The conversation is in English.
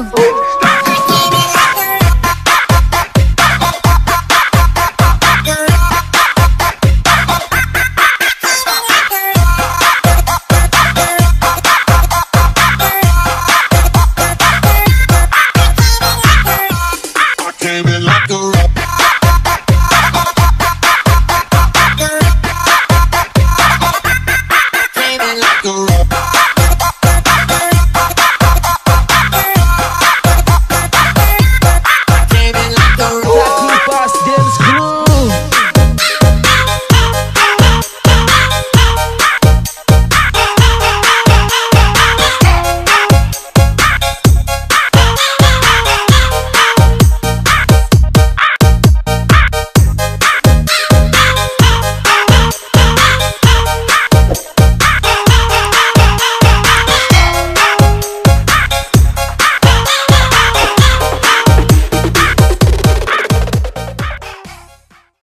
Ooh.